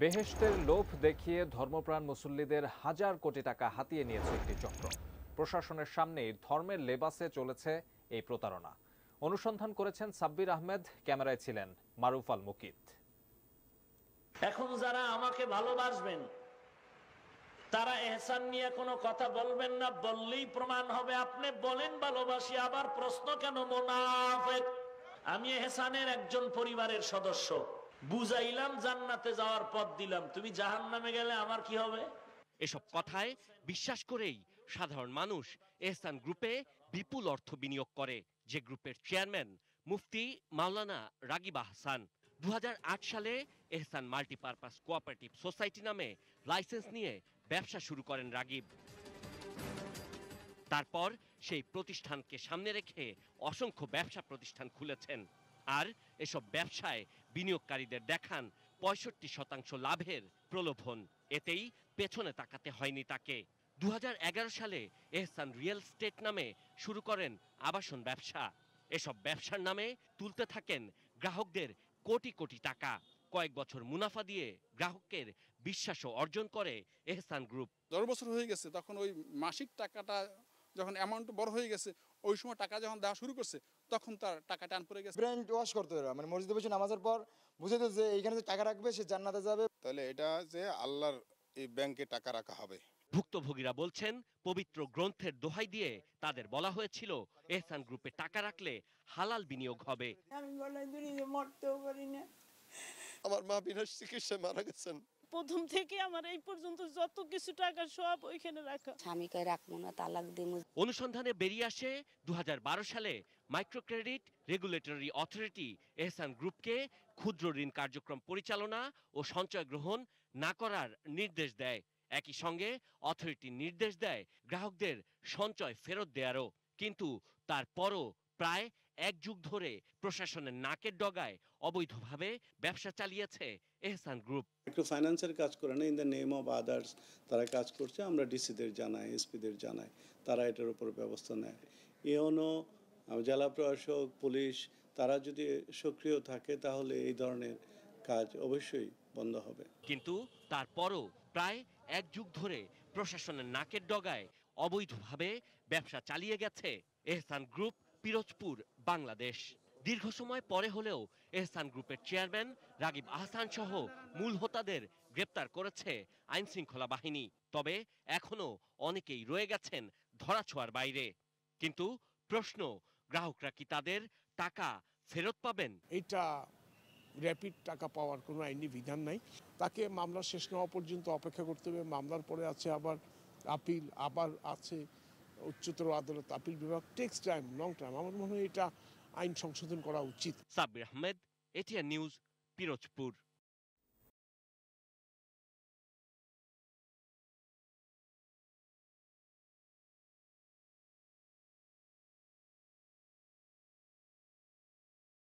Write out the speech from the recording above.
বেহেশতের লোভ দেখিয়ে ধর্মপ্রাণ মুসল্লিদের হাজার কোটি টাকা হাতিয়ে নিয়েছে একটি চক্র। প্রশাসনের সামনেই ধর্মের লেবাসে চলেছে এই প্রতারণা। অনুসন্ধান করেছেন সাব্বির আহমেদ, ক্যামেরায় ছিলেন মারুফ আল মুকিত। এখন যারা আমাকে ভালোবাসবেন, তারা এহসান নিয়ে কোনো কথা বলবেন না, বললেই প্রমাণ হবে। আপনি বলেন ভালোবাসি, আবার প্রশ্ন কেন? মোনাফেক। আমি এহসানের একজন পরিবারের সদস্য। বুঝাইলাম, জান্নাতে যাওয়ার পথ দিলাম। তুমি জাহান নামে গেলে আমার কি হবে? এসব কথায় বিশ্বাস করেই সাধারণ মানুষ এহসান গ্রুপে বিপুল অর্থ বিনিয়োগ করে, যে গ্রুপের চেয়ারম্যান মুফতি মাওলানা রাগিব আহসান। দু হাজার আট সালে এহসান মাল্টিপারপাস কোঅপারেটিভ সোসাইটি নামে লাইসেন্স নিয়ে ব্যবসা শুরু করেন রাগিব। তারপর সেই প্রতিষ্ঠানকে সামনে রেখে অসংখ্য ব্যবসা প্রতিষ্ঠান খুলেছেন। আর এসব ব্যবসায় বিনিয়োগকারীদের দেখান পঁয়ষট্টি শতাংশ লাভের প্রলোভন। এতেই পেছনে তাকাতে হয়নি তাকে। দু সালে এহসান রিয়েল স্টেট নামে শুরু করেন আবাসন ব্যবসা। এসব ব্যবসার নামে তুলতে থাকেন গ্রাহকদের কোটি কোটি টাকা। কয়েক বছর মুনাফা দিয়ে গ্রাহকের বিশ্বাসও অর্জন করে এহসান গ্রুপ। দশ বছর হয়ে গেছে, তখন ওই মাসিক টাকাটা যখন অ্যামাউন্ট বড় হয়ে গেছে ওই সময় টাকা যখন দেওয়া শুরু করছে তখন তার টাকা টান পড়ে গেছে। ব্রেন ওয়াশ করতে হবে মানে মসজিদে বসে নামাজের পর বুঝে দিতে যে এইখানে যে টাকা রাখবে সে জান্নাতে যাবে। তাহলে এটা যে আল্লাহর এই ব্যাংকে টাকা রাখা হবে। ভুক্তভোগীরা বলছেন পবিত্র গ্রন্থের দোহাই দিয়ে তাদের বলা হয়েছিল এহসান গ্রুপে টাকা রাখলে হালাল বিনিয়োগ হবে। আমি দড়িয়ে মরতেও পারি না। আমার মা বিনা চিকিৎসায় মারা গেছেন। প্রথম থেকে আমার এই পর্যন্ত যত কিছু টাকা সব ওইখানে রাখা। স্বামীকে রাখব না তালাক দিমু অনুসন্ধানে বেরিয়ে আসে দু সালে micro credit regulatory authority Ehsan গ্রুপকে ক্ষুদ্র ঋণ কার্যক্রম পরিচালনা ও সঞ্চয় গ্রহণ না করার নির্দেশ দেয়। একই সঙ্গে অথরিটি নির্দেশ দেয় গ্রাহকদের সঞ্চয় ফেরত দেয়ারও কিন্তু তারপরও প্রায় এক যুগ ধরে প্রশাসনের নাকের ডগায় অবৈধভাবে ব্যবসা চালিয়েছে এহসান গ্রুপ। একটু ফাইন্যান্সের কাজ করে না in the name of others তারা কাজ করছে আমরা ডিসিদের জানাই এসপিদের জানাই তারা এটার উপর ব্যবস্থা নেয়। ইউনো জেলা প্রশাসক পুলিশ তারা যদি সক্রিয় থাকে তাহলে এই ধরনের কাজ অবশ্যই বন্ধ হবে। কিন্তু তারপরও প্রায় এক যুগ ধরে প্রশাসনের নাকের ডগায় অবৈধভাবে ব্যবসা চালিয়ে গেছে এহসান গ্রুপ। পিরোজপুর, বাংলাদেশ। দীর্ঘ সময় পরে হলেও এহসান গ্রুপের চেয়ারম্যান রাগিব আহসান সহ মূল হোতাদের গ্রেপ্তার করেছে আইন শৃঙ্খলা বাহিনী। তবে এখনও অনেকেই রয়ে গেছেন ধরাছোঁয়ার বাইরে। কিন্তু প্রশ্ন, গ্রাহকরা কি তাদের টাকা ফেরত পাবেন? এটা র্যাপিড টাকা পাওয়ার কোনো আইনি বিধান নাই। তাকে মামলা শেষ না হওয়া পর্যন্ত অপেক্ষা করতে হবে। মামলার পরে আছে আবার আপিল, আবার আছে উচ্চতর আদালত, আপিল বিভাগ টেক্স টাইম লং টাইম আমার মনে হয় এটা আইন সংশোধন করা উচিত। Sabbir Ahmed, ATN news, Pirojpur.